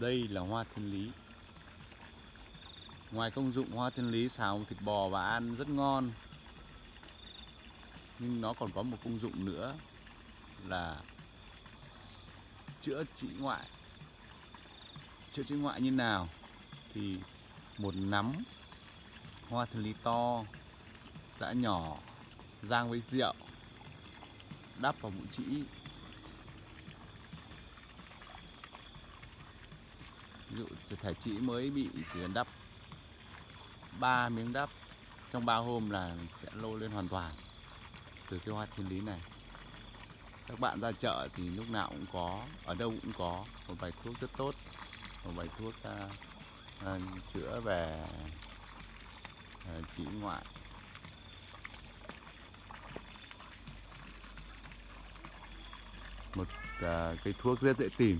Đây là hoa thiên lý. Ngoài công dụng hoa thiên lý, xào thịt bò và ăn rất ngon. Nhưng nó còn có một công dụng nữa Là chữa trị ngoại. Chữa trị ngoại như nào? Thì một nắm hoa thiên lý to dã nhỏ, Rang với rượu, Đắp vào mũi trĩ. Dụ thẻ chỉ mới bị chỉ cần đắp. Ba miếng đắp trong 3 hôm là sẽ lô lên hoàn toàn từ cái hoa thiên lý này. Các bạn ra chợ thì lúc nào cũng có ở đâu cũng có một bài thuốc rất tốt một bài thuốc uh, uh, chữa về à, uh, chỉ ngoại. Một uh, cây thuốc rất dễ tìm.